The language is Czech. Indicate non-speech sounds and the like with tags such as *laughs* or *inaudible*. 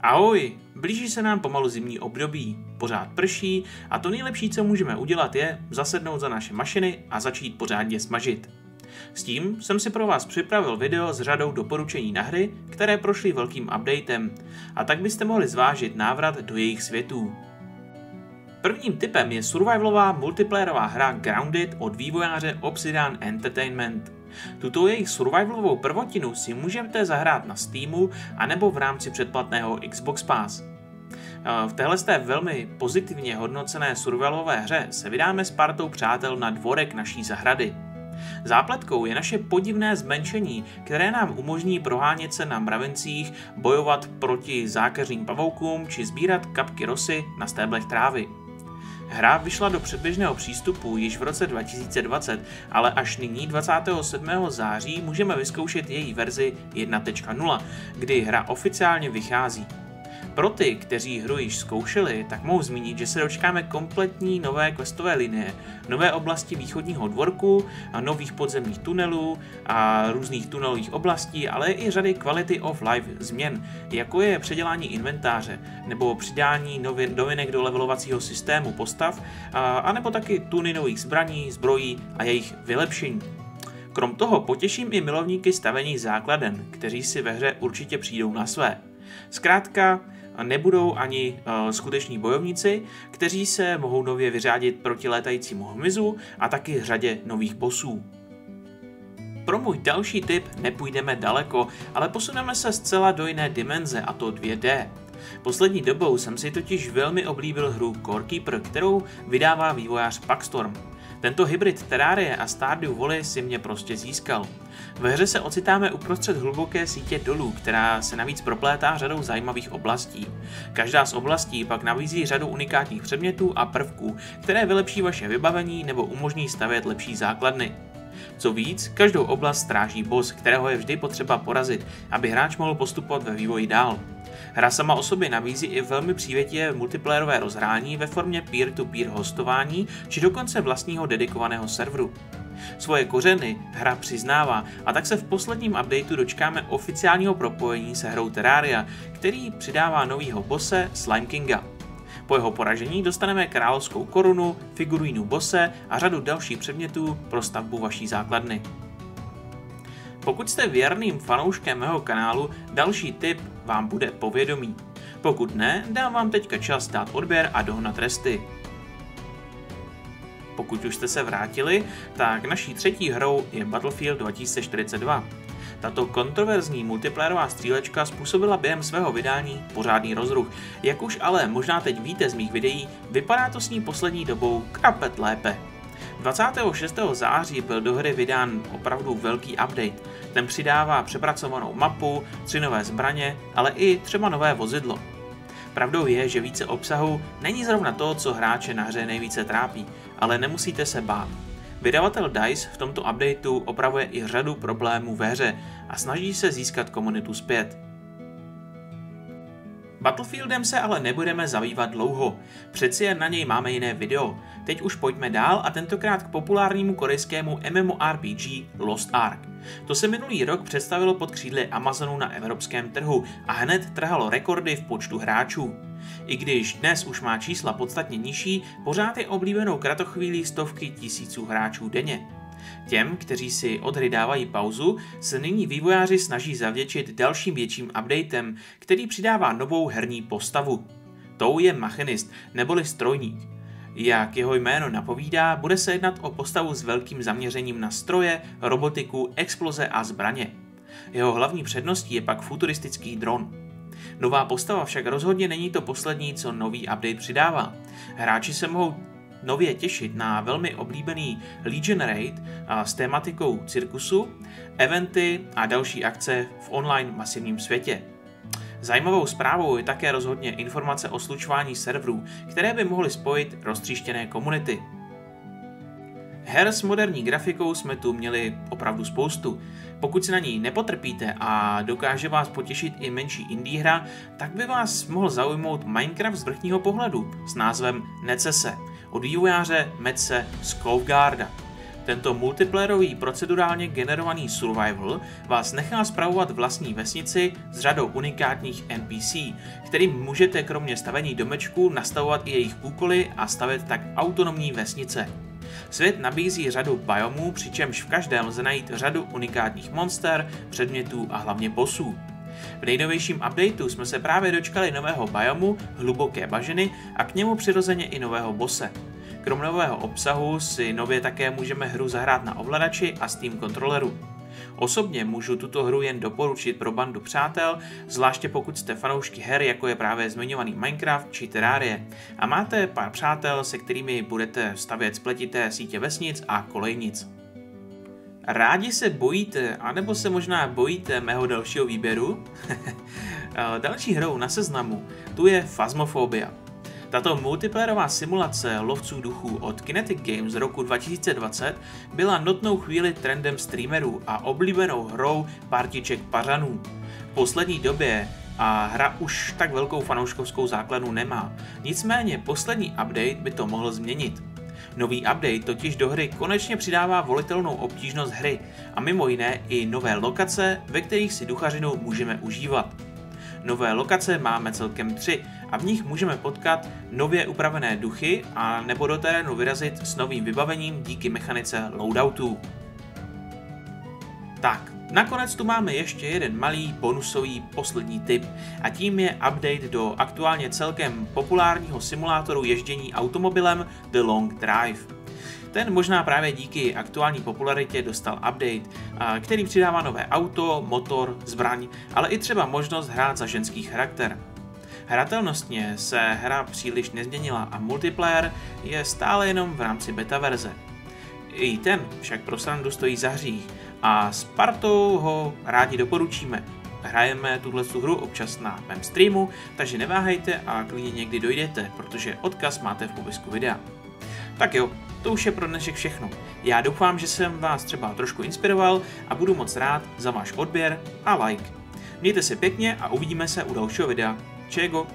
Ahoj, blíží se nám pomalu zimní období, pořád prší a to nejlepší, co můžeme udělat je zasednout za naše mašiny a začít pořádně smažit. S tím jsem si pro vás připravil video s řadou doporučení na hry, které prošly velkým updatem a tak byste mohli zvážit návrat do jejich světů. Prvním typem je survivalová multiplayerová hra Grounded od vývojáře Obsidian Entertainment. Tuto jejich survivalovou prvotinu si můžete zahrát na Steamu anebo v rámci předplatného Xbox Pass. V téhle té velmi pozitivně hodnocené survivalové hře se vydáme s partou přátel na dvorek naší zahrady. Zápletkou je naše podivné zmenšení, které nám umožní prohánět se na mravencích, bojovat proti zákeřným pavoukům či sbírat kapky rosy na stéblech trávy. Hra vyšla do předběžného přístupu již v roce 2020, ale až nyní 27. září můžeme vyzkoušet její verzi 1.0, kdy hra oficiálně vychází. Pro ty, kteří hru již zkoušeli, tak mohu zmínit, že se dočkáme kompletní nové questové linie, nové oblasti východního dvorku, a nových podzemních tunelů a různých tunelových oblastí, ale i řady quality of life změn, jako je předělání inventáře nebo přidání novinek do levelovacího systému postav, a, anebo taky tuny nových zbraní, zbrojí a jejich vylepšení. Krom toho potěším i milovníky stavení základen, kteří si ve hře určitě přijdou na své. Zkrátka, nebudou ani uh, skuteční bojovníci, kteří se mohou nově vyřádit proti létajícímu hmyzu a taky řadě nových bossů. Pro můj další tip nepůjdeme daleko, ale posuneme se zcela do jiné dimenze, a to 2D. Poslední dobou jsem si totiž velmi oblíbil hru Core Keeper, kterou vydává vývojář Packstorm. Tento hybrid Terrarie a Stardew Valley si mě prostě získal. Ve hře se ocitáme uprostřed hluboké sítě dolů, která se navíc proplétá řadou zajímavých oblastí. Každá z oblastí pak nabízí řadu unikátních předmětů a prvků, které vylepší vaše vybavení nebo umožní stavět lepší základny. Co víc, každou oblast stráží boss, kterého je vždy potřeba porazit, aby hráč mohl postupovat ve vývoji dál. Hra sama o sobě nabízí i velmi přívětivé multiplayerové rozhrání ve formě peer-to-peer hostování či dokonce vlastního dedikovaného serveru. Svoje kořeny hra přiznává a tak se v posledním updateu dočkáme oficiálního propojení se hrou Terraria, který přidává novýho bose Slime Kinga. Po jeho poražení dostaneme královskou korunu, figurínu bose a řadu dalších předmětů pro stavbu vaší základny. Pokud jste věrným fanouškem mého kanálu, další tip vám bude povědomí. Pokud ne, dám vám teďka čas dát odběr a dohnat resty. Pokud už jste se vrátili, tak naší třetí hrou je Battlefield 2042. Tato kontroverzní multiplayerová střílečka způsobila během svého vydání pořádný rozruch. Jak už ale možná teď víte z mých videí, vypadá to s ní poslední dobou krapet lépe. 26. září byl do hry vydán opravdu velký update. Ten přidává přepracovanou mapu, tři nové zbraně, ale i třeba nové vozidlo. Pravdou je, že více obsahu není zrovna to, co hráče na hře nejvíce trápí, ale nemusíte se bát. Vydavatel DICE v tomto updateu opravuje i řadu problémů ve hře a snaží se získat komunitu zpět. Battlefieldem se ale nebudeme zabývat dlouho, přeci jen na něj máme jiné video. Teď už pojďme dál a tentokrát k populárnímu korejskému MMORPG Lost Ark. To se minulý rok představilo pod křídly Amazonu na evropském trhu a hned trhalo rekordy v počtu hráčů. I když dnes už má čísla podstatně nižší, pořád je oblíbenou kratochvílí stovky tisíců hráčů denně. Těm, kteří si od hry dávají pauzu, se nyní vývojáři snaží zavděčit dalším větším updatem, který přidává novou herní postavu. Tou je machinist, neboli strojník. Jak jeho jméno napovídá, bude se jednat o postavu s velkým zaměřením na stroje, robotiku, exploze a zbraně. Jeho hlavní předností je pak futuristický dron. Nová postava však rozhodně není to poslední, co nový update přidává. Hráči se mohou nově těšit na velmi oblíbený Legion Raid s tématikou cirkusu, eventy a další akce v online masivním světě. Zajímavou zprávou je také rozhodně informace o slučování serverů, které by mohly spojit roztříštěné komunity. Her s moderní grafikou jsme tu měli opravdu spoustu. Pokud se na ní nepotrpíte a dokáže vás potěšit i menší indie hra, tak by vás mohl zaujmout Minecraft z vrchního pohledu s názvem Necese od vývojáře Metce Skovgarda. Tento multiplayerový procedurálně generovaný survival vás nechá spravovat vlastní vesnici s řadou unikátních NPC, kterým můžete kromě stavení domečků nastavovat i jejich úkoly a stavět tak autonomní vesnice. Svět nabízí řadu biomů, přičemž v každém lze najít řadu unikátních monster, předmětů a hlavně bossů. V nejnovějším updateu jsme se právě dočkali nového biomu, hluboké bažiny a k němu přirozeně i nového bose. Krom nového obsahu si nově také můžeme hru zahrát na ovladači a Steam kontroleru. Osobně můžu tuto hru jen doporučit pro bandu přátel, zvláště pokud jste fanoušky her, jako je právě zmiňovaný Minecraft či Terrarie a máte pár přátel, se kterými budete stavět spletité sítě vesnic a kolejnic. Rádi se bojíte, anebo se možná bojíte mého dalšího výběru? *laughs* Další hrou na seznamu tu je Phasmophobia. Tato multiplayerová simulace lovců duchů od Kinetic Games z roku 2020 byla notnou chvíli trendem streamerů a oblíbenou hrou partiček pařanů. V poslední době a hra už tak velkou fanouškovskou základnu nemá. Nicméně poslední update by to mohl změnit. Nový update totiž do hry konečně přidává volitelnou obtížnost hry a mimo jiné i nové lokace, ve kterých si duchařinu můžeme užívat. Nové lokace máme celkem tři a v nich můžeme potkat nově upravené duchy a nebo do terénu vyrazit s novým vybavením díky mechanice loadoutů. Tak, nakonec tu máme ještě jeden malý bonusový poslední tip a tím je update do aktuálně celkem populárního simulátoru ježdění automobilem The Long Drive. Ten možná právě díky aktuální popularitě dostal update, který přidává nové auto, motor, zbraň, ale i třeba možnost hrát za ženský charakter. Hratelnostně se hra příliš nezměnila a multiplayer je stále jenom v rámci beta verze. I ten však pro srandu stojí za hřích a s partou ho rádi doporučíme. Hrajeme tuhle hru občas na mém streamu, takže neváhejte a klidně někdy dojdete, protože odkaz máte v popisku videa. Tak jo, to už je pro dnešek všechno. Já doufám, že jsem vás třeba trošku inspiroval a budu moc rád za váš odběr a like. Mějte se pěkně a uvidíme se u dalšího videa. Čego?